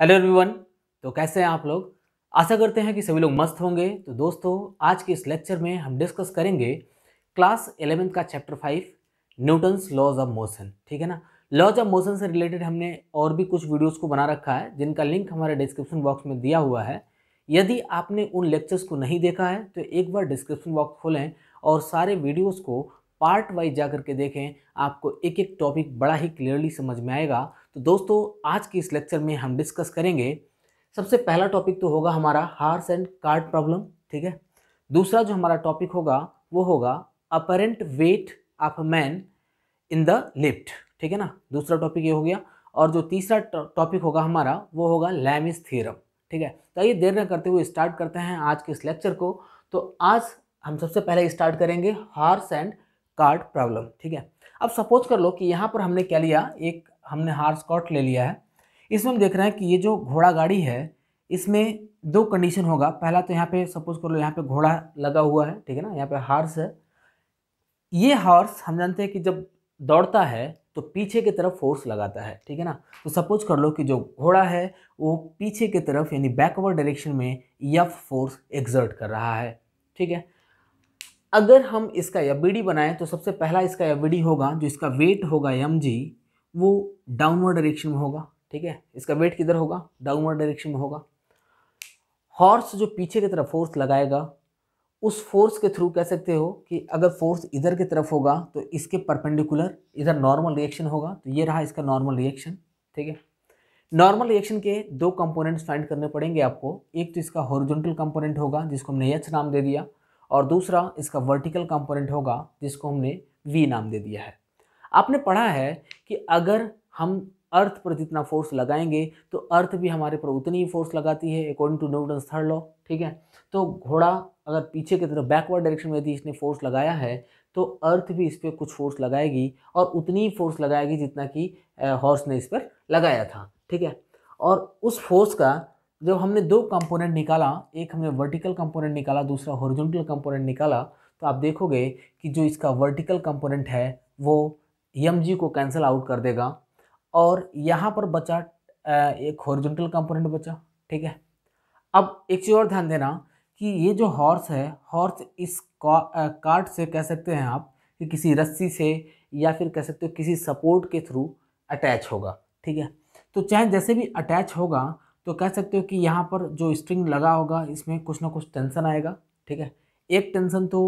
Hello everyone तो कैसे हैं आप लोग? आशा करते हैं कि सभी लोग मस्त होंगे। तो दोस्तों, आज के इस लेक्चर में हम डिस्कस करेंगे क्लास एलेवेंथ का chapter five, Newton's laws of motion, ठीक है ना? लॉज ऑफ़ मोशन से रिलेटेड हमने और भी कुछ वीडियोस को बना रखा है, जिनका लिंक हमारे डिस्क्रिप्शन बॉक्स में दिया हुआ है। यदि आपने उन लेक्चर्स को नहीं देखा है तो एक बार डिस्क्रिप्शन बॉक्स खोलें और सारे वीडियोज़ को पार्ट वाइज जा करके देखें। आपको एक एक टॉपिक बड़ा ही क्लियरली समझ में आएगा। तो दोस्तों, आज की इस लेक्चर में हम डिस्कस करेंगे, सबसे पहला टॉपिक तो होगा हमारा हार्स एंड कार्ड प्रॉब्लम ठीक है? दूसरा जो हमारा टॉपिक होगा, वो होगा apparent weight of man in the lift ठीक है ना? दूसरा टॉपिक ये हो गया। और जो तीसरा टॉपिक होगा हमारा, वो होगा लैमिस थ्योरम ठीक है? तो आइए देर न करते हुए स्टार्ट करते हैं आज के इस लेक्चर को। तो आज हम सबसे पहले स्टार्ट करेंगे हार्स एंड कार्ड प्रॉब्लम ठीक है? अब सपोज़ कर लो कि यहाँ पर हमने क्या लिया? एक हमने हार्स कॉट ले लिया है। इसमें हम देख रहे हैं कि ये जो घोड़ा गाड़ी है, इसमें दो कंडीशन होगा। पहला तो यहाँ पे सपोज़ कर लो, यहाँ पे घोड़ा लगा हुआ है, ठीक है ना? यहाँ पे हार्स है। ये हॉर्स हम जानते हैं कि जब दौड़ता है तो पीछे की तरफ़ फोर्स लगाता है, ठीक है ना? तो सपोज़ कर लो कि जो घोड़ा है, वो पीछे की तरफ़, यानी बैकवर्ड डायरेक्शन में यफ फोर्स एग्जर्ट कर रहा है, ठीक है? अगर हम इसका एफ़ बनाएँ तो सबसे पहला इसका एफ़ होगा, जो इसका वेट होगा एमजी वो डाउनवर्ड डायरेक्शन में होगा, ठीक है? इसका वेट किधर होगा? डाउनवर्ड डायरेक्शन में होगा। हॉर्स जो पीछे की तरफ़ फोर्स लगाएगा, उस फोर्स के थ्रू कह सकते हो कि अगर फोर्स इधर की तरफ़ होगा तो इसके परपेंडिकुलर इधर नॉर्मल रिएक्शन होगा तो ये रहा इसका नॉर्मल रिएक्शन ठीक है? नॉर्मल रिएक्शन के दो कंपोनेंट्स फाइंड करने पड़ेंगे आपको। एक तो इसका हॉरिजॉन्टल कंपोनेंट होगा, जिसको हमने एच नाम दे दिया, और दूसरा इसका वर्टिकल कंपोनेंट होगा, जिसको हमने वी नाम दे दिया है। आपने पढ़ा है कि अगर हम अर्थ पर जितना फोर्स लगाएँगे तो अर्थ भी हमारे पर उतनी ही फोर्स लगाती है according to Newton third law ठीक है? तो घोड़ा अगर पीछे की तरफ़ बैकवर्ड डायरेक्शन में यदि इसने फोर्स लगाया है तो अर्थ भी इस पर कुछ फोर्स लगाएगी, और उतनी ही फोर्स लगाएगी जितना कि हॉर्स ने इस पर लगाया था, ठीक है? और उस फोर्स का जब हमने दो कंपोनेंट निकाला, एक हमने वर्टिकल कंपोनेंट निकाला, दूसरा हॉरिजॉन्टल कंपोनेंट निकाला तो आप देखोगे कि जो इसका वर्टिकल कंपोनेंट है, वो एम को कैंसिल आउट कर देगा। और यहाँ पर बचा एक हॉरिजॉन्टल कंपोनेंट बचा, ठीक है? अब एक चीज़ और ध्यान देना कि ये जो हॉर्स है हॉर्स इस कार्ट से कह सकते हैं आप कि किसी रस्सी से या फिर कह सकते हो किसी सपोर्ट के थ्रू अटैच होगा, ठीक है? तो चाहे जैसे भी अटैच होगा तो कह सकते हो कि यहाँ पर जो स्ट्रिंग लगा होगा, इसमें कुछ ना कुछ टेंशन आएगा, ठीक है? एक टेंशन तो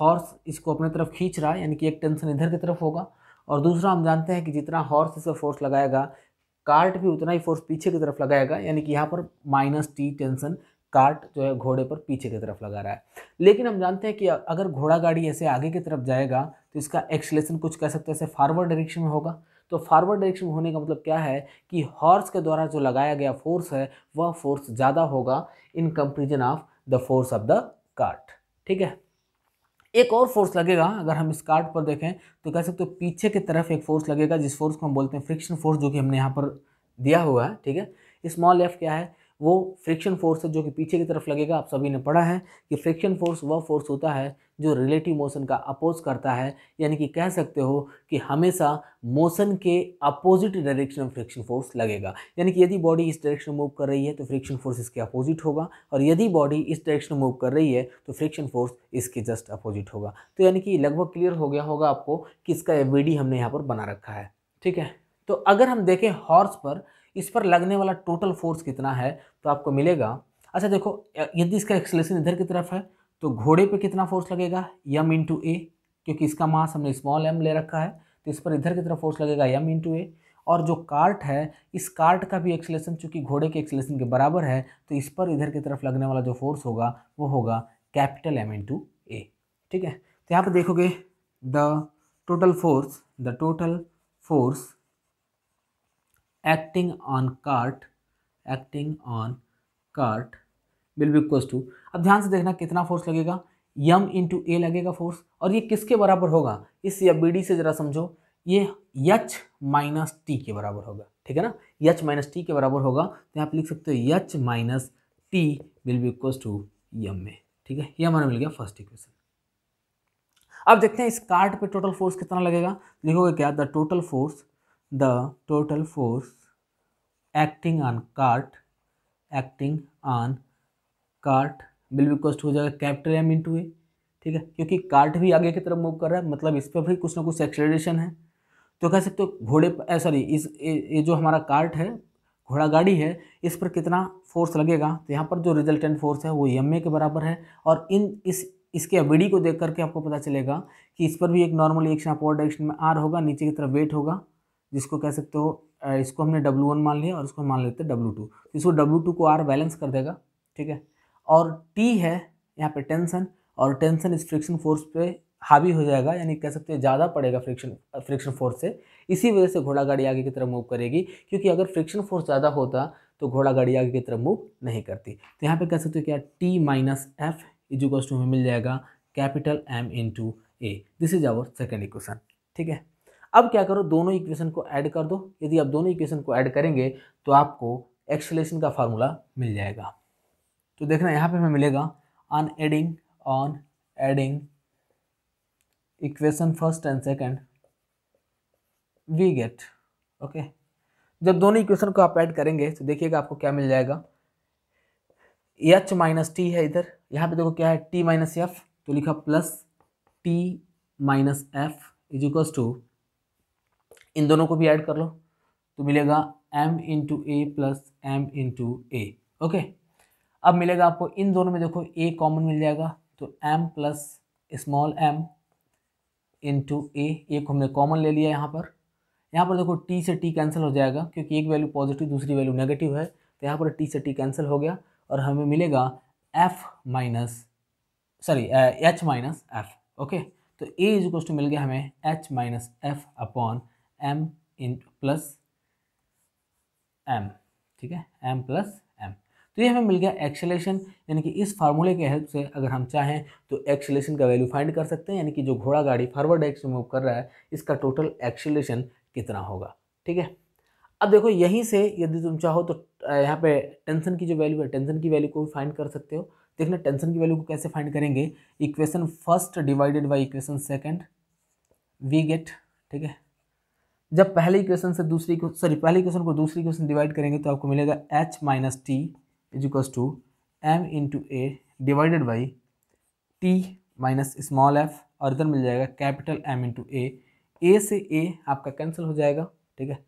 हॉर्स इसको अपने तरफ़ खींच रहा है, यानी कि एक टेंशन इधर की तरफ़ होगा और दूसरा, हम जानते हैं कि जितना हॉर्स इसे फोर्स लगाएगा कार्ट भी उतना ही फोर्स पीछे की तरफ़ लगाएगा, यानी कि यहाँ पर माइनस टी टेंशन कार्ट जो है घोड़े पर पीछे की तरफ़ लगा रहा है। लेकिन हम जानते हैं कि अगर घोड़ा गाड़ी ऐसे आगे की तरफ़ जाएगा तो इसका एक्सलेशन कुछ कह सकते हैं, ऐसे फॉरवर्ड डायरेक्शन में होगा। तो फॉरवर्ड डायरेक्शन होने का मतलब क्या है कि हॉर्स के द्वारा जो लगाया गया फोर्स है, वह फोर्स ज़्यादा होगा in comparison of the force of the cart ठीक है? एक और फोर्स लगेगा, अगर हम इस कार्ड पर देखें तो कह सकते हो पीछे की तरफ़ एक फोर्स लगेगा, जिस फोर्स को हम बोलते हैं फ्रिक्शन फोर्स जो कि हमने यहाँ पर दिया हुआ है, ठीक है? स्मॉल एफ़ क्या है? वो फ्रिक्शन फोर्स है जो कि पीछे की तरफ़ लगेगा, आप सभी ने पढ़ा है कि फ्रिक्शन फोर्स वह फोर्स होता है जो रिलेटिव मोशन का अपोज करता है। यानी कि कह सकते हो कि हमेशा मोशन के अपोजिट डायरेक्शन में फ्रिक्शन फोर्स लगेगा। यानी कि यदि बॉडी इस डायरेक्शन में मूव कर रही है तो फ्रिक्शन फोर्स इसके अपोजिट होगा। और यदि बॉडी इस डायरेक्शन में मूव कर रही है तो फ्रिक्शन फोर्स इसके जस्ट अपोजिट होगा। तो यानी कि लगभग क्लियर हो गया होगा आपको कि इसका एफ़ हमने यहाँ पर बना रखा है। ठीक है? तो अगर हम देखें हॉर्स पर इस पर लगने वाला टोटल फोर्स कितना है तो आपको मिलेगा। अच्छा देखो यदि इसका एक्सलेशन इधर की तरफ़ है तो घोड़े पे कितना फोर्स लगेगा? यम इंटू ए क्योंकि इसका मास हमने स्मॉल एम ले रखा है तो इस पर इधर की तरफ़ फोर्स लगेगा यम इंटू ए और जो कार्ट है, इस कार्ट का भी एक्सलेशन चूँकि घोड़े के एक्सलेशन के बराबर है तो इस पर इधर की तरफ़ लगने वाला जो फोर्स होगा, वो होगा कैपिटल एम इंटू ए ठीक है? तो यहाँ पर देखोगे the total force the total force acting on cart, acting on cart will be equals to अब ध्यान से देखना कितना फोर्स लगेगा। यम इंटू ए लगेगा फोर्स और ये किसके बराबर होगा? इस या बी डी से ज़रा समझो। ये यच माइनस टी के बराबर होगा, ठीक है ना? यच माइनस टी के बराबर होगा तो यहाँ पे लिख सकते हो H minus T will be equals to M में ठीक है? ये हमारा मिल गया फ़र्स्ट इक्वेशन अब देखते हैं इस कार्ड पे टोटल फोर्स कितना लगेगा। लिखोगे क्या? The total force the total force acting on cart acting on cart will be हो जाएगा कैपिटल एम इंटू ए ठीक है? क्योंकि कार्ट भी आगे की तरफ़ मूव कर रहा है मतलब इस पर भी कुछ ना कुछ एक्सलेशन है। तो कह सकते हो घोड़े सॉरी इस ये जो हमारा कार्ट है, घोड़ा गाड़ी है, इस पर कितना फोर्स लगेगा? तो यहाँ पर जो रिजल्टेंट फोर्स है वो एम के बराबर है। और इन, इस, इसके अबिडी को देख करके आपको पता चलेगा कि इस पर भी एक नॉर्मल एक्शन अपोर डायरेक्शन में आर होगा, नीचे की तरफ़ वेट होगा। जिसको कह सकते हो इसको हमने डब्लू वन मान लिया और इसको मान लेते हैं डब्लू टू तो इसको डब्लू टू को आर बैलेंस कर देगा, ठीक है? और टी है यहाँ पे टेंशन और टेंशन इस फ्रिक्शन फोर्स पे हावी हो जाएगा, यानी कह सकते हैं ज़्यादा पड़ेगा फ्रिक्शन फ्रिक्शन फोर्स से। इसी वजह से घोड़ा गाड़ी आगे की तरफ़ मूव करेगी, क्योंकि अगर फ्रिक्शन फोर्स ज़्यादा होता तो घोड़ा गाड़ी आगे की तरफ़ मूव नहीं करती। तो यहाँ पे कह सकते हो क्या T minus F equals to हमें मिल जाएगा capital M into A this is our second equation ठीक है? अब क्या करो, दोनों इक्वेशन को ऐड कर दो। यदि आप दोनों इक्वेशन को ऐड करेंगे तो आपको एक्सलेशन का फार्मूला मिल जाएगा। तो देखना, यहाँ पे हमें मिलेगा on adding on adding equation first and second we get okay जब दोनों इक्वेशन को आप ऐड करेंगे तो देखिएगा आपको क्या मिल जाएगा। एच माइनस टी है इधर। यहाँ पे देखो क्या है टी माइनस एफ़ तो लिखा plus T minus F is equals to इन दोनों को भी ऐड कर लो तो मिलेगा M into A plus M into A okay अब मिलेगा आपको इन दोनों में देखो ए कॉमन मिल जाएगा तो M plus small M into A एक हमने कॉमन ले लिया यहाँ पर। यहाँ पर देखो टी से टी कैंसिल हो जाएगा, क्योंकि एक वैल्यू पॉजिटिव दूसरी वैल्यू नेगेटिव है तो यहाँ पर टी से टी कैंसिल हो गया, और हमें मिलेगा F minus sorry H minus F okay तो ए इज़ टू मिल गया हमें H minus F upon M in plus M ठीक है? एम प्लस एम तो ये हमें मिल गया एक्सेलेशन यानी कि इस फार्मूले के हेल्प से अगर हम चाहें तो एक्सेलेशन का वैल्यू फाइंड कर सकते हैं, यानी कि जो घोड़ा गाड़ी फॉरवर्ड एक्स मूव कर रहा है, इसका टोटल एक्सेलेशन कितना होगा, ठीक है? अब देखो, यहीं से यदि तुम चाहो तो यहाँ पे टेंशन की जो वैल्यू है टेंशन की वैल्यू को भी फाइंड कर सकते हो। देखना टेंशन की वैल्यू को कैसे फाइंड करेंगे? Equation first divided by equation second we get ठीक है? जब पहले इक्वेशन से दूसरी सॉरी पहले इक्वेशन को दूसरी इक्वेशन डिवाइड करेंगे तो आपको मिलेगा H minus T is equals to M into A divided by T minus small F और इधर मिल जाएगा capital M into A A से ए आपका कैंसिल हो जाएगा, ठीक है?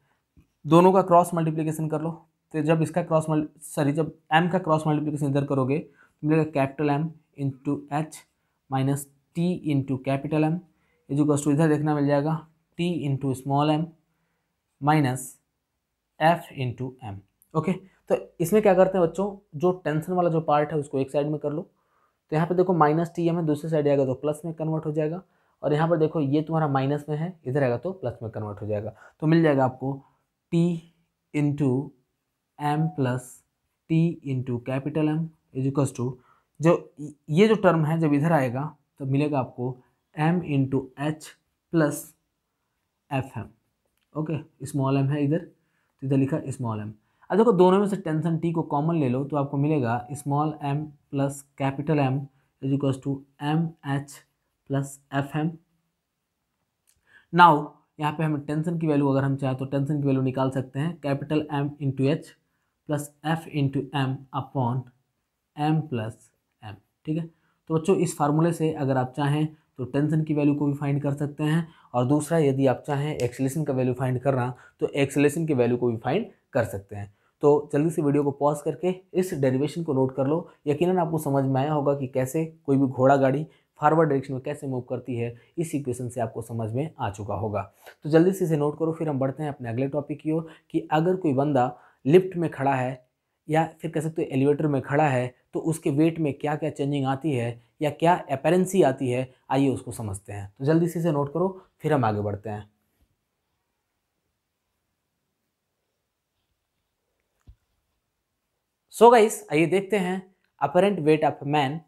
दोनों का क्रॉस मल्टीप्लीकेशन कर लो। तो जब इसका क्रॉस सॉरी जब एम का क्रॉस मल्टीप्लीकेशन इधर करोगे तो मिलेगा capital M into H minus T into capital M equals to इधर देखना मिल जाएगा। T into small M minus F into M okay तो इसमें क्या करते हैं बच्चों? जो टेंशन वाला जो पार्ट है, उसको एक साइड में कर लो। तो यहाँ पे देखो माइनस टी एम है, दूसरी साइड आएगा तो प्लस में कन्वर्ट हो जाएगा। और यहाँ पर देखो ये तुम्हारा माइनस में है, इधर आएगा तो प्लस में कन्वर्ट हो जाएगा। तो मिल जाएगा आपको T into M plus T into capital M equals to जो ये जो टर्म है, जब इधर आएगा तो मिलेगा आपको M into H plus F M okay small M है इधर तो इधर लिखा स्मॉल एम अब देखो, दोनों में से टेंशन टी को कॉमन ले लो तो आपको मिलेगा small M plus capital M equals to M H plus F M now यहाँ पे हमें टेंशन की वैल्यू अगर हम चाहें तो टेंशन की वैल्यू निकाल सकते हैं capital M into H plus F into M upon M plus M ठीक है? तो बच्चों, इस फार्मूले से अगर आप चाहें तो टेंशन की वैल्यू को भी फाइंड कर सकते हैं। और दूसरा, यदि आप चाहें एक्सलेशन का वैल्यू फाइंड करना तो एक्सलेशन की वैल्यू को भी फाइंड कर सकते हैं। तो जल्दी से वीडियो को पॉज करके इस डेरिवेशन को नोट कर लो। यकीनन आपको समझ में आया होगा कि कैसे कोई भी घोड़ा गाड़ी फॉरवर्ड डायरेक्शन में कैसे मूव करती है, इस इक्वेशन से आपको समझ में आ चुका होगा। तो जल्दी से इसे नोट करो, फिर हम बढ़ते हैं अपने अगले टॉपिक की ओर कि अगर कोई बंदा लिफ्ट में खड़ा है या फिर कह सकते हो एलिवेटर में खड़ा है तो उसके वेट में क्या क्या चेंजिंग आती है या क्या अपेरेंसी आती है, आइए उसको समझते हैं। तो जल्दी से इसे नोट करो, फिर हम आगे बढ़ते हैं। सो गाइस आइए देखते हैं apparent weight of man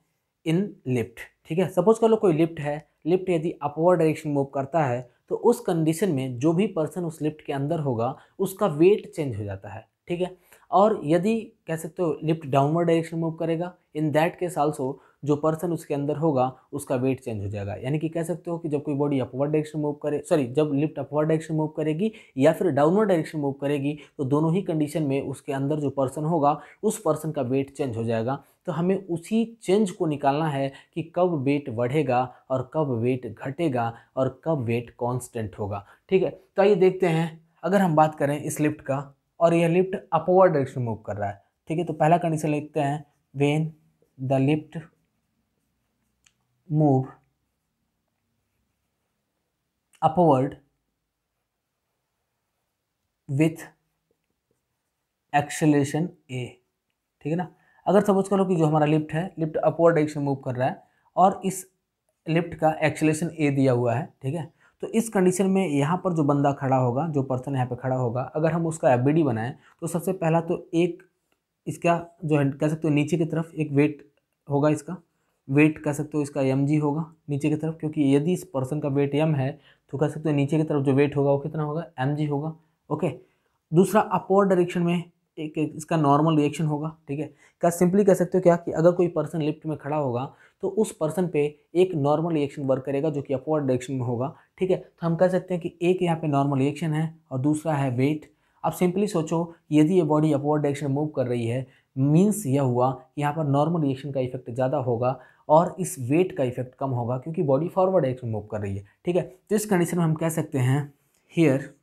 in lift ठीक है? सपोज़ कर लो कोई लिफ्ट है लिफ्ट यदि अपवर्ड डायरेक्शन मूव करता है तो उस कंडीशन में जो भी पर्सन उस लिफ्ट के अंदर होगा, उसका वेट चेंज हो जाता है। ठीक है? और यदि कह सकते हो लिफ्ट डाउनवर्ड डायरेक्शन मूव करेगा, इन दैट केस आल्सो जो पर्सन उसके अंदर होगा, उसका वेट चेंज हो जाएगा। यानी कि कह सकते हो कि जब कोई बॉडी अपवर्ड डायरेक्शन मूव करे, सॉरी, जब लिफ्ट अपवर्ड डायरेक्शन मूव करेगी या फिर डाउनवर्ड डायरेक्शन मूव करेगी तो दोनों ही कंडीशन में उसके अंदर जो पर्सन होगा, उस पर्सन का वेट चेंज हो जाएगा। तो हमें उसी चेंज को निकालना है कि कब वेट बढ़ेगा और कब वेट घटेगा और कब वेट कॉन्स्टेंट होगा। ठीक है तो आइए देखते हैं, अगर हम बात करें इस लिफ्ट का और यह लिफ्ट अपवर्ड डायरेक्शन मूव कर रहा है। ठीक है तो पहला कंडीशन लिखते हैं। When the lift move upward with acceleration A ठीक है ना? अगर सपोज़ करो कि जो हमारा लिफ्ट है लिफ्ट अपवर्ड डायरेक्शन मूव कर रहा है और इस लिफ्ट का एक्सेलेशन ए दिया हुआ है। ठीक है? तो इस कंडीशन में यहाँ पर जो बंदा खड़ा होगा जो पर्सन यहाँ पे खड़ा होगा अगर हम उसका एफ़ बनाएँ तो सबसे पहला तो एक इसका जो है कह सकते हो नीचे की तरफ़ एक वेट होगा इसका। वेट कह सकते हो इसका एमजी होगा नीचे की तरफ़ क्योंकि यदि इस पर्सन का वेट एम है तो कह सकते हो नीचे की तरफ़ जो वेट होगा वो कितना होगा? एम होगा। ओके दूसरा अपवर्ड डायरेक्शन में एक, एक इसका नॉर्मल रिएक्शन होगा ठीक है? क्या सिंपली कह सकते हो क्या कि अगर कोई पर्सन लिफ्ट में खड़ा होगा तो उस पर्सन पे एक नॉर्मल रिएक्शन वर्क करेगा जो कि अपवर्ड डायरेक्शन में होगा, ठीक है? तो हम कह सकते हैं कि एक यहाँ पे नॉर्मल रिएक्शन है और दूसरा है वेट अब सिंपली सोचो, यदि ये बॉडी अपवर्ड डायरेक्शन मूव कर रही है मीन्स यह हुआ कि यहाँ पर नॉर्मल रिएक्शन का इफ़ेक्ट ज़्यादा होगा और इस वेट का इफ़ेक्ट कम होगा क्योंकि बॉडी फॉरवर्ड डायरेक्शन मूव कर रही है, ठीक है? तो इस कंडीशन में हम कह सकते हैं here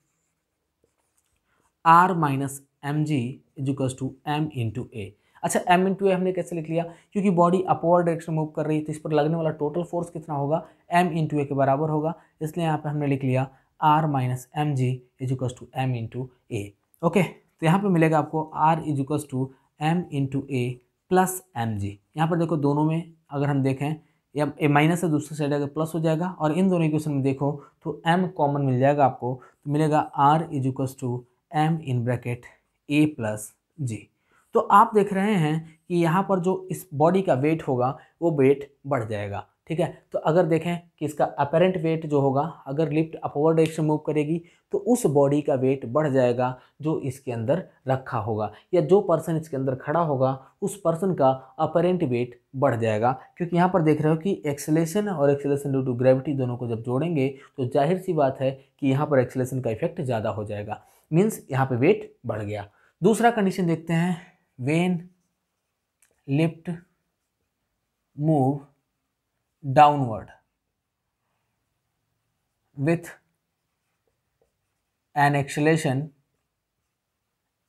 R minus M G equals to M into A अच्छा एम इन टू ए हमने कैसे लिख लिया? क्योंकि बॉडी अपवर्ड डायरेक्शन मूव कर रही है तो इस पर लगने वाला टोटल फोर्स कितना होगा? एम इन टू ए के बराबर होगा, इसलिए यहाँ पर हमने लिख लिया R minus M G equals to M into A okay तो यहाँ पर मिलेगा आपको R equals to M into A plus M G यहाँ पर देखो दोनों में अगर हम देखें, या ए माइनस है, दूसरी साइड अगर प्लस हो जाएगा, और इन दोनों इक्वेशन में देखो तो एम कॉमन मिल जाएगा आपको तो मिलेगा R equals to M in bracket A plus G तो आप देख रहे हैं कि यहाँ पर जो इस बॉडी का वेट होगा, वो वेट बढ़ जाएगा, ठीक है? तो अगर देखें कि इसका अपेरेंट वेट जो होगा, अगर लिफ्ट अपवर्ड डायरेक्शन मूव करेगी तो उस बॉडी का वेट बढ़ जाएगा जो इसके अंदर रखा होगा, या जो पर्सन इसके अंदर खड़ा होगा, उस पर्सन का अपेरेंट वेट बढ़ जाएगा। क्योंकि यहाँ पर देख रहे हो कि एक्सलेशन और एक्सलेशन ड्यू टू ग्रेविटी दोनों को जब जोड़ेंगे तो ज़ाहिर सी बात है कि यहाँ पर एक्सलेशन का इफ़ेक्ट ज़्यादा हो जाएगा मीन्स यहाँ पर वेट बढ़ गया। दूसरा कंडीशन देखते हैं। When lift move downward with an acceleration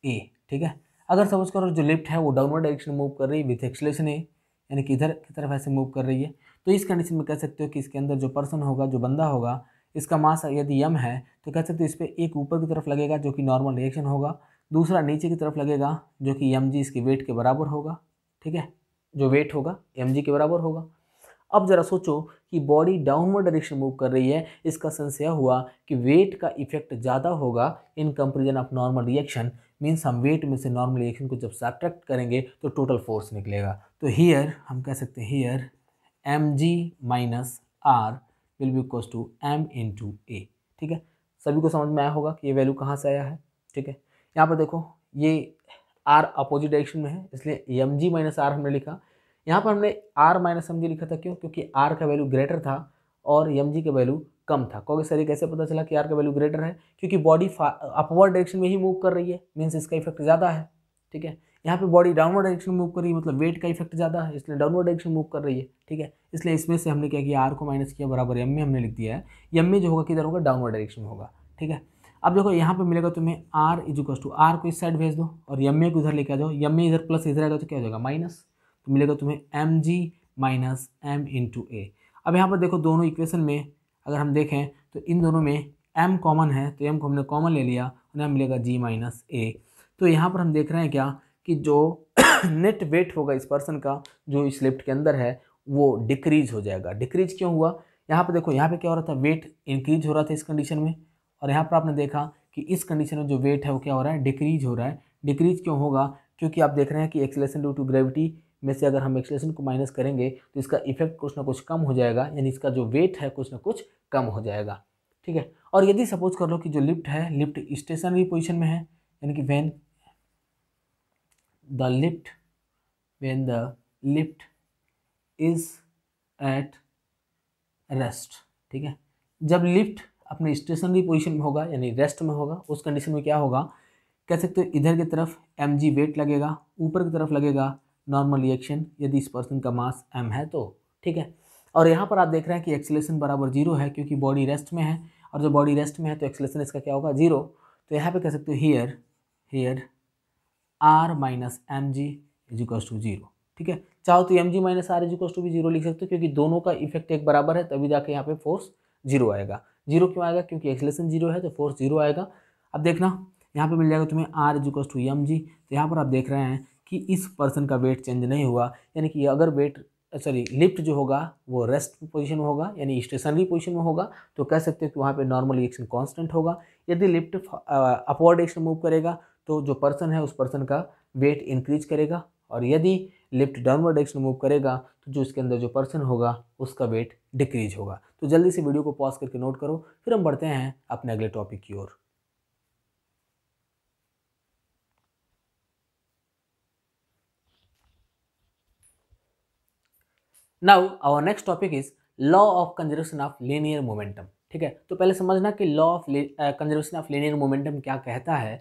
A ठीक है? अगर सपोज़ करो जो लिफ्ट है वो डाउनवर्ड डायरेक्शन मूव कर रही है विथ एक्सलेशन ए यानी कि इधर की तरफ़ ऐसे मूव कर रही है तो इस कंडीशन में कह सकते हो कि इसके अंदर जो पर्सन होगा, जो बंदा होगा, इसका मास यदि यम है तो कह सकते हो इस पर एक ऊपर की तरफ़ लगेगा, जो कि नॉर्मल रिएक्शन होगा दूसरा नीचे की तरफ़ लगेगा जो कि एम इसके वेट के बराबर होगा, ठीक है? जो वेट होगा एम के बराबर होगा। अब ज़रा सोचो कि बॉडी डाउनवर्ड डायरेक्शन मूव कर रही है, इसका सेंस यह हुआ कि वेट का इफ़ेक्ट ज़्यादा होगा in comparison of normal reaction means हम वेट में से नॉर्मल रिएक्शन को जब सब्ट्रैक्ट करेंगे तो टोटल फोर्स निकलेगा। तो हियर हम कह सकते हैं here M G minus R will be equals to M into A ठीक है? सभी को समझ में आया होगा कि ये वैल्यू कहाँ से आया है, ठीक है? यहाँ पर देखो, ये आर अपोजिट डायरेक्शन में है, इसलिए एम जी माइनस आर हमने लिखा। यहाँ पर हमने आर माइनस एम जी लिखा था क्यों? क्योंकि आर का वैल्यू ग्रेटर था और एम जी का वैल्यू कम था। क्योंकि सर कैसे पता चला कि आर का वैल्यू ग्रेटर है? क्योंकि बॉडी अपवर्ड डायरेक्शन में ही मूव कर रही है मीन्स इसका इफ़ेक्ट ज़्यादा है, ठीक है? यहाँ पे बॉडी डाउनवर्ड डायरेक्शन मूव कर रही है मतलब वेट का इफ़ेक्ट ज़्यादा है, इसलिए डाउनवर्ड डायरेक्शन मूव कर रही है, ठीक है? इसलिए इसमें से हमने क्या किया? आर को माइनस किया, बराबर एम में हमने लिख दिया है। एम में जो होगा, किधर होगा? डाउनवर्ड डायरेक्शन में होगा, ठीक है? अब देखो, यहाँ पे मिलेगा तुम्हें आर इजिकल्स टू आर को इस साइड भेज दो और यम ए को इधर लेके आ जाओ। यम ए इधर प्लस इधर आएगा तो क्या हो जाएगा? माइनस तो मिलेगा तुम्हें M G minus M into A अब यहाँ पर देखो, दोनों इक्वेशन में अगर हम देखें तो इन दोनों में एम कॉमन है तो एम को हमने कॉमन ले लिया और यहाँ मिलेगा जी माइनस ए तो यहाँ पर हम देख रहे हैं क्या कि जो नेट वेट होगा इस पर्सन का, जो इस लिफ्ट के अंदर है, वो डिक्रीज हो जाएगा। डिक्रीज क्यों हुआ? यहाँ पर देखो, यहाँ पे क्या हो रहा था? वेट इंक्रीज हो रहा था इस कंडीशन में। और यहाँ पर आपने देखा कि इस कंडीशन में जो वेट है वो क्या हो रहा है? डिक्रीज हो रहा है। डिक्रीज क्यों होगा? क्योंकि आप देख रहे हैं कि एक्सलेशन ड्यू टू ग्रेविटी में से अगर हम एक्सलेशन को माइनस करेंगे तो इसका इफ़ेक्ट कुछ ना कुछ कम हो जाएगा, यानी इसका जो वेट है कुछ ना कुछ कम हो जाएगा। ठीक है? और यदि सपोज़ कर लो कि जो लिफ्ट है लिफ्ट स्टेशनरी पोजिशन में है, यानी कि when the lift when the lift is at rest ठीक है? जब लिफ्ट अपने स्टेशनरी पोजीशन में होगा, यानी रेस्ट में होगा, उस कंडीशन में क्या होगा? कह सकते हो इधर की तरफ़ एम जी वेट लगेगा, ऊपर की तरफ़ लगेगा नॉर्मल रिएक्शन यदि इस पर्सन का मास एम है तो ठीक है? और यहाँ पर आप देख रहे हैं कि एक्सलेशन बराबर ज़ीरो है, क्योंकि बॉडी रेस्ट में है, और जब बॉडी रेस्ट में है तो एक्सलेशन इसका क्या होगा? ज़ीरो तो यहाँ पे कह सकते हो here here R minus M G equals to zero ठीक है? चाहो तो M G minus R equals to भी ज़ीरो लिख सकते हो, क्योंकि दोनों का इफ़ेक्ट एक बराबर है, तभी जाके यहाँ पे फोर्स ज़ीरो आएगा। ज़ीरो क्यों आएगा? क्योंकि एक्सलेशन ज़ीरो है तो फोर्स ज़ीरो आएगा। अब देखना, यहाँ पे मिल जाएगा तुम्हें R equals to M G तो यहाँ पर आप देख रहे हैं कि इस पर्सन का वेट चेंज नहीं हुआ। यानी कि अगर वेट सॉरी लिफ्ट जो होगा, वो रेस्ट पोजीशन में होगा, यानी स्टेशनरी पोजीशन में होगा तो कह सकते हो कि वहाँ पे नॉर्मल रिएक्शन कांस्टेंट होगा। यदि लिफ्ट अपवर्ड एक्शन मूव करेगा तो जो पर्सन है, उस पर्सन का वेट इंक्रीज करेगा। और यदि लिफ्ट डाउनवर्ड डायरेक्शन मूव करेगा तो जो इसके अंदर जो पर्सन होगा, उसका वेट डिक्रीज होगा। तो जल्दी से वीडियो को पॉज करके नोट करो, फिर हम बढ़ते हैं अपने अगले टॉपिक की ओर। Now our next topic is law of conservation of linear momentum ठीक है? तो पहले समझना कि law of conservation of linear momentum क्या कहता है।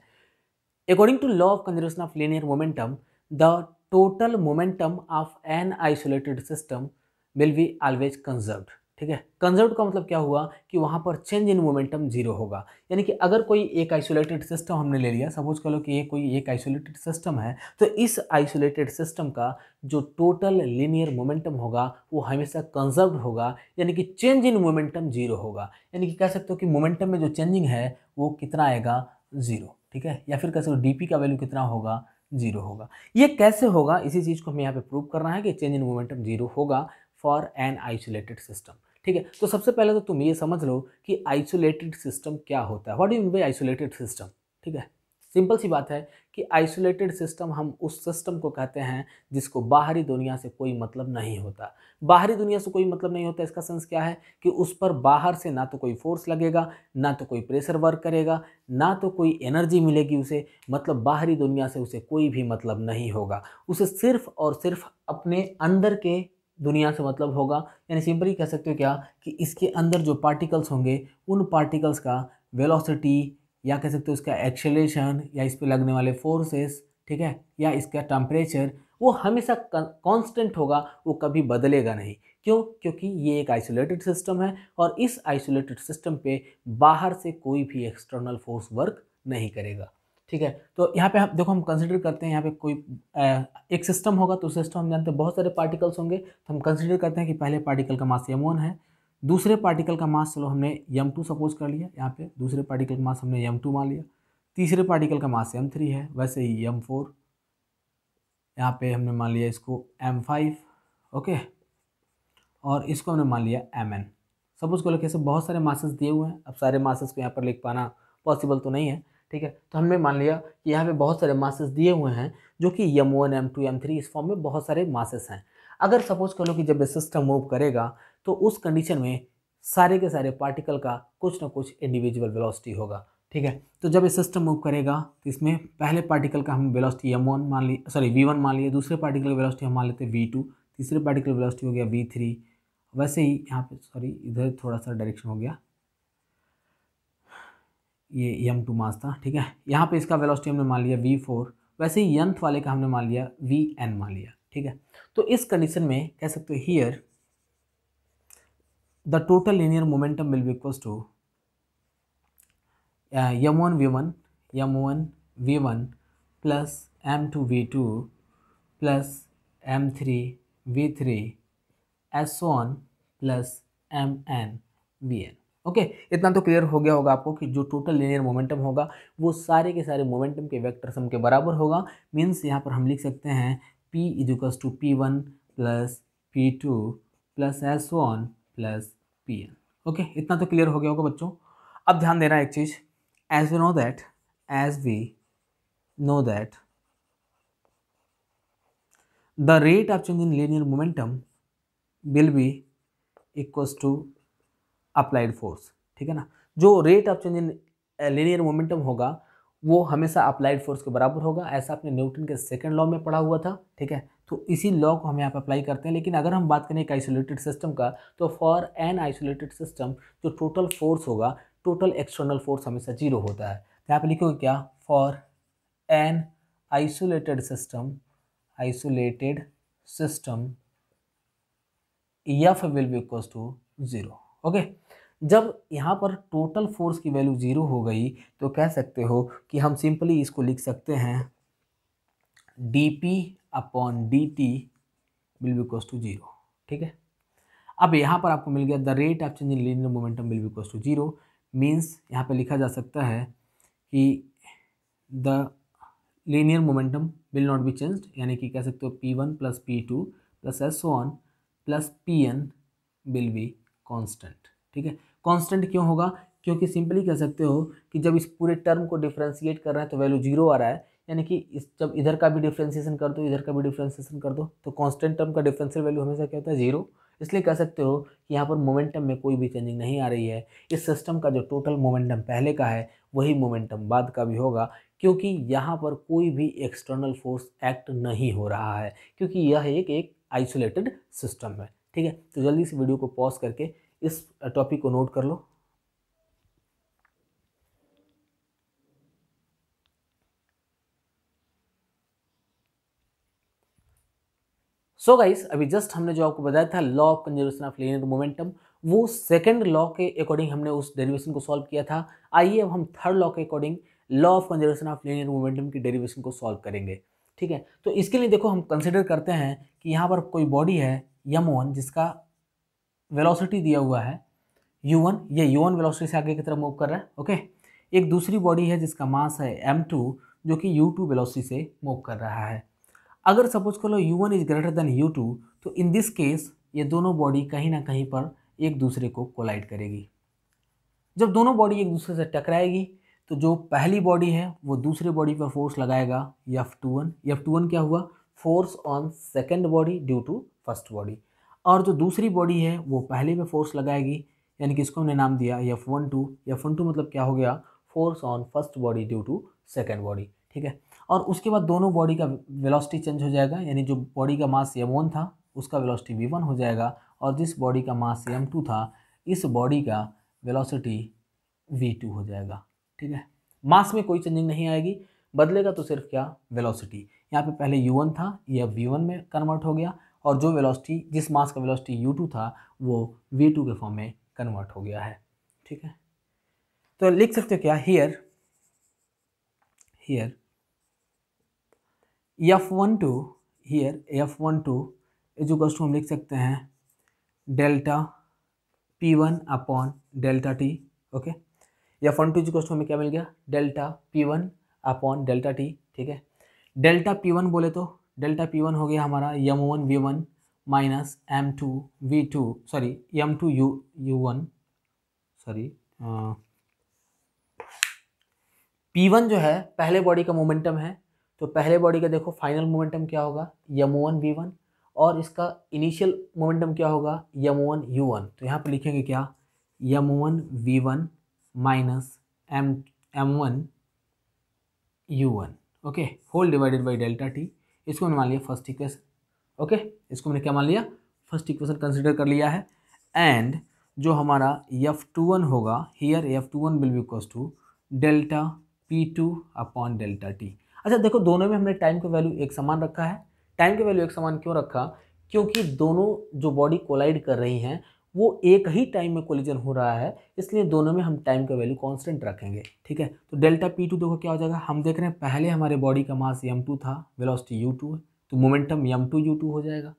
According to law of conservation of linear momentum the total momentum of an isolated system will be always conserved ठीक है? कंजर्व का मतलब क्या हुआ? कि वहाँ पर चेंज इन मोमेंटम ज़ीरो होगा। यानी कि अगर कोई एक आइसोलेटेड सिस्टम हमने ले लिया सपोज़ कर लो कि ये कोई एक आइसोलेटेड सिस्टम है तो इस आइसोलेटेड सिस्टम का जो टोटल लीनियर मोमेंटम होगा, वो हमेशा कंजर्व होगा। यानी कि चेंज इन मोमेंटम ज़ीरो होगा। यानी कि कह सकते हो कि मोमेंटम में जो चेंजिंग है, वो कितना आएगा? ज़ीरो ठीक है? या फिर कह सकते हो डीपी का वैल्यू कितना होगा? ज़ीरो होगा। ये कैसे होगा? इसी चीज़ को हमें यहाँ पे प्रूव करना है कि चेंज इन मोमेंटम ज़ीरो होगा फॉर एन आइसोलेटेड सिस्टम ठीक है? तो सबसे पहले तो तुम ये समझ लो कि आइसोलेटेड सिस्टम क्या होता है। What you mean by isolated system ठीक है? सिंपल सी बात है कि आइसोलेटेड सिस्टम हम उस सिस्टम को कहते हैं जिसको बाहरी दुनिया से कोई मतलब नहीं होता। बाहरी दुनिया से कोई मतलब नहीं होता, इसका सेंस क्या है? कि उस पर बाहर से ना तो कोई फोर्स लगेगा, ना तो कोई प्रेशर वर्क करेगा, ना तो कोई एनर्जी मिलेगी उसे मतलब बाहरी दुनिया से उसे कोई भी मतलब नहीं होगा। उसे सिर्फ़ और सिर्फ़ अपने अंदर के दुनिया से मतलब होगा। यानी सिंपली कह सकते हो क्या? कि इसके अंदर जो पार्टिकल्स होंगे, उन पार्टिकल्स का वेलोसिटी या कह सकते हो इसका एक्सेलेशन या इस पर लगने वाले फोर्सेस ठीक है? या इसका टेम्परेचर वो हमेशा कांस्टेंट होगा वो कभी बदलेगा नहीं। क्यों? क्योंकि ये एक आइसोलेटेड सिस्टम है और इस आइसोलेटेड सिस्टम पे बाहर से कोई भी एक्सटर्नल फोर्स वर्क नहीं करेगा ठीक है? तो यहाँ पे हम देखो हम कंसिडर करते हैं यहाँ पे कोई आ, एक सिस्टम होगा तो सिस्टम हम जानते हैं बहुत सारे पार्टिकल्स होंगे तो हम कंसिडर करते हैं कि पहले पार्टिकल का मास वन है दूसरे पार्टिकल का मास चलो हमने यम टू सपोज़ कर लिया यहाँ पे। दूसरे पार्टिकल का मास हमने यम टू मान लिया। तीसरे पार्टिकल का मास एम थ्री है, वैसे ही यम फोर यहाँ पे हमने मान लिया इसको एम फाइव ओके और इसको हमने मान लिया एम एन सपोज़ करो कैसे बहुत सारे मासेस दिए हुए हैं। अब सारे मासेस को यहाँ पर लिख पाना पॉसिबल तो नहीं है, ठीक है? तो हमने मान लिया कि यहाँ पे बहुत सारे मासेस दिए हुए हैं, जो कि M one M two M three इस फॉर्म में बहुत सारे मासेस हैं। अगर सपोज़ कर लो कि जब ये सिस्टम मूव करेगा तो उस कंडीशन में सारे के सारे पार्टिकल का कुछ ना कुछ इंडिविजुअल वेलोसिटी होगा, ठीक है? तो जब ये सिस्टम मूव करेगा तो इसमें पहले पार्टिकल का हम वेलोसिटी एम वन मान ली सॉरी वी वन मान लिया दूसरे पार्टिकल की वेलोसिटी हम मान लेते हैं वी टू तीसरे पार्टिकल वेलोसिटी हो गया वी थ्री वैसे ही यहाँ पे सॉरी इधर थोड़ा सा डायरेक्शन हो गया। ये एम टू मास था, ठीक है? यहाँ पे इसका वेलोसिटी हमने मान लिया वी फोर वैसे ही यंथ वाले का हमने मान लिया वी एन मान लिया। ठीक है? तो इस कंडीशन में कह सकते हो here the total linear momentum will be equals to M one V one M one V one plus M two V two plus M three V three S one plus M N V N okay इतना तो clear हो गया होगा आपको कि जो total linear momentum होगा, वो सारे के सारे मोमेंटम के वेक्टर सम के बराबर होगा। मीन्स यहाँ पर हम लिख सकते हैं P equals to P one plus P two plus S one plus P N okay इतना तो क्लियर हो गया होगा बच्चों। अब ध्यान देना एक चीज़। As we know that as we know that the rate of change in linear momentum will be equals to applied force ठीक है ना? जो rate of change in linear momentum होगा वो हमेशा अप्लाइड फोर्स के बराबर होगा। ऐसा आपने न्यूटन के सेकेंड लॉ में पढ़ा हुआ था, ठीक है? तो इसी लॉ को हम यहाँ पर अप्लाई करते हैं। लेकिन अगर हम बात करें एक आइसोलेटेड सिस्टम का तो फॉर एन आइसोलेटेड सिस्टम जो टोटल फोर्स होगा टोटल एक्सटर्नल फोर्स हमेशा ज़ीरो होता है। तो यहाँ पर लिखोगे क्या? For an isolated system isolated system F will be equals to zero okay जब यहाँ पर टोटल फोर्स की वैल्यू ज़ीरो हो गई तो कह सकते हो कि हम सिंपली इसको लिख सकते हैं D P upon D T will be to zero ठीक है? अब यहाँ पर आपको मिल गया the rate of change in linear momentum will be to zero means यहाँ पे लिखा जा सकता है कि the linear momentum will not be changed यानी कि कह सकते हो P one plus P two plus S one plus P N will be constant ठीक है? कॉन्स्टेंट क्यों होगा? क्योंकि सिंपली कह सकते हो कि जब इस पूरे टर्म को डिफ्रेंशिएट कर रहे हैं तो वैल्यू ज़ीरो आ रहा है, यानी कि इस जब इधर का भी डिफ्रेंसिएशन कर दो, इधर का भी डिफ्रेंसिएशन कर दो तो कांस्टेंट टर्म का डिफरेंशियल वैल्यू हमेशा क्या होता है? ज़ीरो इसलिए कह सकते हो कि यहाँ पर मोमेंटम में कोई भी चेंजिंग नहीं आ रही है। इस सिस्टम का जो टोटल मोमेंटम पहले का है, वही मोमेंटम बाद का भी होगा, क्योंकि यहाँ पर कोई भी एक्सटर्नल फोर्स एक्ट नहीं हो रहा है, क्योंकि यह एक एक आइसोलेटेड सिस्टम है, ठीक है? तो जल्दी से वीडियो को पॉज करके इस टॉपिक को नोट कर लो। सो so गाइस अभी जस्ट हमने जो आपको बताया था law of conservation of linear momentum वो सेकंड लॉ के अकॉर्डिंग हमने उस डेरिवेशन को सॉल्व किया था। आइए अब हम थर्ड लॉ के according law of conservation of linear momentum की डेरिवेशन को सॉल्व करेंगे। ठीक है? तो इसके लिए देखो, हम कंसिडर करते हैं कि यहाँ पर कोई बॉडी है यम जिसका वेलोसिटी दिया हुआ है यू वन ये यू वन वेलोसिटी से आगे की तरफ़ मूव कर रहा है ओके एक दूसरी बॉडी है जिसका मास है एम टू जो कि यू टू वेलोसिटी से मूव कर रहा है। अगर सपोज़ कर लो U one is greater than U two तो इन दिस केस ये दोनों बॉडी कहीं ना कहीं पर एक दूसरे को कोलाइड करेगी। जब दोनों बॉडी एक दूसरे से टकराएगी तो जो पहली बॉडी है, वो दूसरे बॉडी पर फोर्स लगाएगा F two one F two one क्या हुआ? Force on second body due to first body और जो दूसरी बॉडी है, वो पहले में फोर्स लगाएगी, यानी कि इसको हमने नाम दिया F one two F one two मतलब क्या हो गया? Force on first body due to second body ठीक है? और उसके बाद दोनों बॉडी का वेलोसिटी चेंज हो जाएगा, यानी जो बॉडी का मास एम वन था, उसका वेलोसिटी वी वन हो जाएगा, और जिस बॉडी का मास एम टू था, इस बॉडी का वेलोसिटी वी टू हो जाएगा, ठीक है? मास में कोई चेंजिंग नहीं आएगी, बदलेगा तो सिर्फ़ क्या? वेलोसिटी यहाँ पे पहले यू वन था, ये अब वी वन में कन्वर्ट हो गया और जो वेलोसिटी जिस मास का वेलोसिटी यू टू था, वो वी टू के फॉर्म में कन्वर्ट हो गया है। ठीक है? तो लिख सकते हो क्या? Here here F one two here F one two equals to हम लिख सकते हैं delta P one upon delta T okay F one two equals to हमें क्या मिल गया? Delta P one upon delta T ठीक है? डेल्टा पी वन बोले तो डेल्टा पी वन हो गया हमारा M one V one minus M two V two sorry M two U U one sorry P one जो है, पहले बॉडी का मोमेंटम है। तो पहले बॉडी का देखो फाइनल मोमेंटम क्या होगा? यम वन वी वन और इसका इनिशियल मोमेंटम क्या होगा? M one U one. तो यहाँ पर लिखेंगे क्या? M one V one minus M M one U one. Okay whole divided by delta T इसको हमने मान लिया फ़र्स्ट इक्वेशन ओके इसको हमने क्या मान लिया? फ़र्स्ट इक्वेशन कंसिडर कर लिया है। एंड जो हमारा एफ़ टू वन होगा here F two one will be equals to delta P two upon delta T अच्छा देखो, दोनों में हमने टाइम का वैल्यू एक समान रखा है। टाइम का वैल्यू एक समान क्यों रखा? क्योंकि दोनों जो बॉडी कोलाइड कर रही हैं वो एक ही टाइम में कोलिजन हो रहा है, इसलिए दोनों में हम टाइम का वैल्यू कांस्टेंट रखेंगे, ठीक है? तो डेल्टा पी टू देखो क्या हो जाएगा। हम देख रहे हैं, पहले हमारे बॉडी का मास यम टू था वेलोसिटी यू टू है तो momentum M two U two हो जाएगा।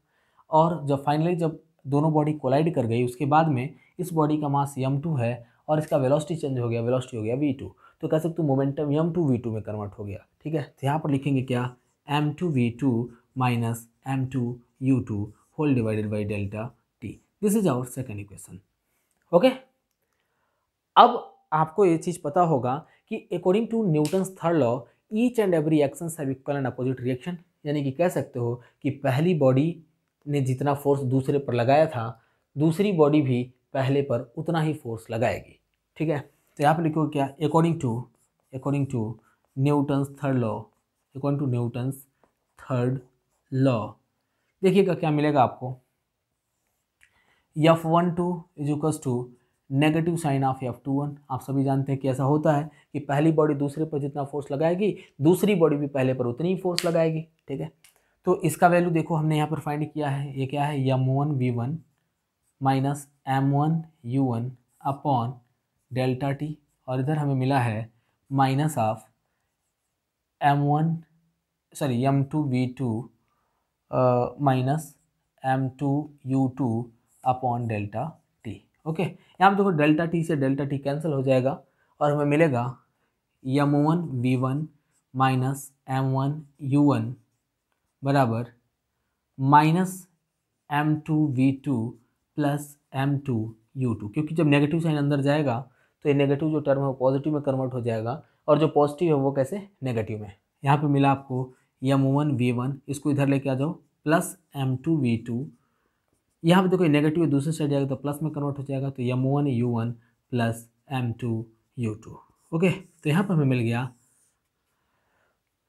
और जब फाइनली जब दोनों बॉडी कोलाइड कर गई, उसके बाद में इस बॉडी का मास यम टू है और इसका वेलोसिटी चेंज हो गया वेलोसिटी हो गया वी टू तो कह सकते हो momentum M two V two में कन्वर्ट हो गया, ठीक है? तो यहाँ पर लिखेंगे क्या? M two V two minus M two U two whole divided by delta this is our second equation okay अब आपको ये चीज़ पता होगा कि according to Newton's third law each and every action have equal and opposite reaction यानी कि कह सकते हो कि पहली बॉडी ने जितना फोर्स दूसरे पर लगाया था, दूसरी बॉडी भी पहले पर उतना ही फोर्स लगाएगी। ठीक है? तो यहाँ पर लिखो क्या? According to according to Newton's third law according to Newton's third law देखिएगा क्या मिलेगा आपको? F one two is equals to negative sign of F two one आप सभी जानते हैं कि ऐसा होता है कि पहली बॉडी दूसरे पर जितना फोर्स लगाएगी, दूसरी बॉडी भी पहले पर उतनी ही फोर्स लगाएगी, ठीक है? तो इसका वैल्यू देखो, हमने यहाँ पर फाइंड किया है, ये क्या है? M one V one minus M one U one upon delta T और इधर हमें मिला है minus of M one sorry M two V two minus M two U two upon delta T, okay? यहाँ पर देखो डेल्टा टी से delta T cancel हो जाएगा और हमें मिलेगा M one, V one minus M one, U one बराबर minus M two, V two plus M two, U two. क्योंकि जब नेगेटिव साइन अंदर जाएगा तो ये नेगेटिव जो टर्म है वो पॉजिटिव में कन्वर्ट हो जाएगा और जो पॉजिटिव है वो कैसे? नेगेटिव में। यहाँ पे मिला आपको यम वन, वी वन, इसको इधर लेके आ जाओ, plus M two, V two यहाँ पे देखो नेगेटिव दूसरे साइड जाएगा तो प्लस में कन्वर्ट हो जाएगा तो M one U one plus M two U two okay तो यहाँ पर हमें मिल गया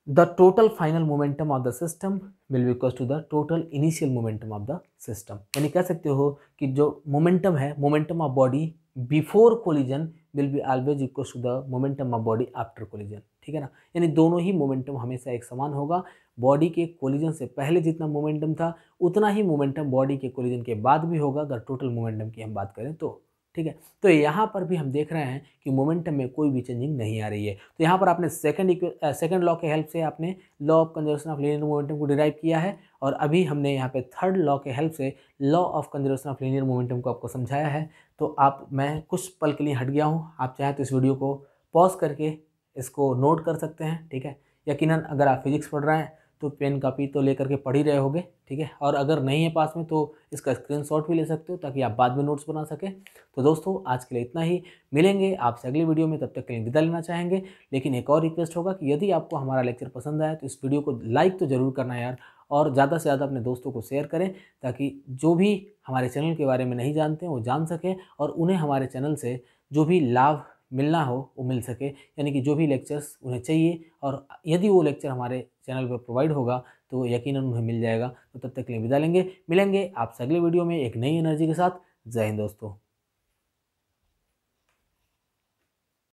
the total final momentum of the system will be equal to the total initial momentum of the system यानी कह सकते हो कि जो मोमेंटम है momentum of body before collision will be always equal to the momentum of body after collision ठीक है ना? यानी दोनों ही मोमेंटम हमेशा एक समान होगा बॉडी के कोलिजन से पहले जितना मोमेंटम था, उतना ही मोमेंटम बॉडी के कोलिजन के बाद भी होगा, अगर टोटल मोमेंटम की हम बात करें तो ठीक है? तो यहाँ पर भी हम देख रहे हैं कि मोमेंटम में कोई भी चेंजिंग नहीं आ रही है। तो यहाँ पर आपने सेकंड सेकंड लॉ के हेल्प से आपने law of conservation of linear momentum को डिराइव किया है और अभी हमने यहाँ पे थर्ड लॉ के हेल्प से law of conservation of linear momentum को आपको समझाया है। तो आप, मैं कुछ पल के लिए हट गया हूँ। आप चाहें तो इस वीडियो को पॉज करके इसको नोट कर सकते हैं, ठीक है? यकीन अगर आप फिजिक्स पढ़ रहे हैं तो पेन कापी तो लेकर के पढ़ ही रहे होगे, ठीक है? और अगर नहीं है पास में तो इसका स्क्रीनशॉट भी ले सकते हो ताकि आप बाद में नोट्स बना सकें। तो दोस्तों, आज के लिए इतना ही। मिलेंगे आपसे अगली वीडियो में, तब तक के लिए विदा लेना चाहेंगे। लेकिन एक और रिक्वेस्ट होगा कि यदि आपको हमारा लेक्चर पसंद आया तो इस वीडियो को लाइक तो ज़रूर करना यार, और ज़्यादा से ज़्यादा अपने दोस्तों को शेयर करें ताकि जो भी हमारे चैनल के बारे में नहीं जानते हैं, वो जान सकें और उन्हें हमारे चैनल से जो भी लाभ मिलना हो, वो मिल सके। यानी कि जो भी लेक्चर्स उन्हें चाहिए और यदि वो लेक्चर हमारे चैनल पर प्रोवाइड होगा तो यकीन उन्हें मिल जाएगा। तो तब तक के लिए विदा लेंगे। मिलेंगे आपसे अगले वीडियो में एक नई एनर्जी के साथ। जय हिंद दोस्तों।